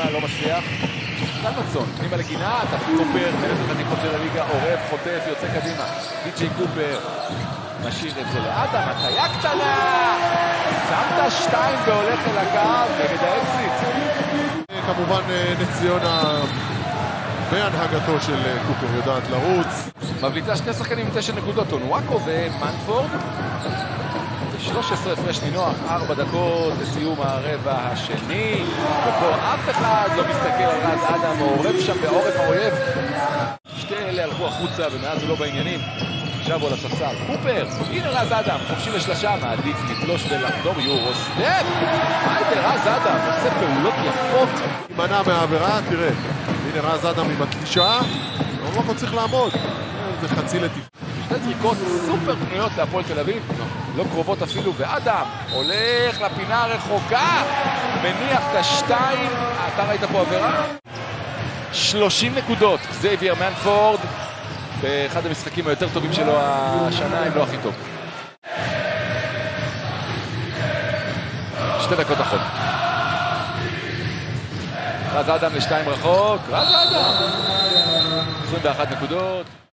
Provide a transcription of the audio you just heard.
קדימה, לא מצליח. דלמצון, פנימה לגינה, אתה קופר, מלך החתיכות של הליגה, עורב, חוטף, יוצא קדימה. די.ג'יי קופר משאיר את זה לאדם, הטיה קטנה! שמת שתיים והולך אל הקו נגד האקזיט. כמובן אה, נס ציונה בהנהגתו של אה, קופר יודעת לרוץ. מבליטה שני שחקנים עם תשע נקודות, אונוואקו ומנפורד. 13 הפרש מנוח, 4 דקות לסיום הרבע השני. ופה אף אחד לא מסתכל על רז אדם, מעורב שם בעורף האויב. שתי אלה הלכו החוצה ומאז הוא לא בעניינים. עכשיו הוא על הספסל. קופר, הנה רז אדם, חופשי לשלושה, מעדיף לתלוש ולחדור יורו סטפ. זה רז אדם? עושה פעולות יפות. יימנע מהעבירה, תראה. הנה רז אדם עם התלישה. אורלוקו צריך לעמוד. זה חצי לטיפה. שתי זריקות סופר פנויות להפועל תל אביב, לא קרובות אפילו, ואדם הולך לפינה הרחוקה, מניח את השתיים, אתה ראית פה עבירה? 30 נקודות, זייביר מנפורד, באחד המשחקים היותר טובים שלו השנה, אם לא הכי טוב. שתי דקות אחרונות. רז אדם לשתיים רחוק, רז אדם! 21 נקודות.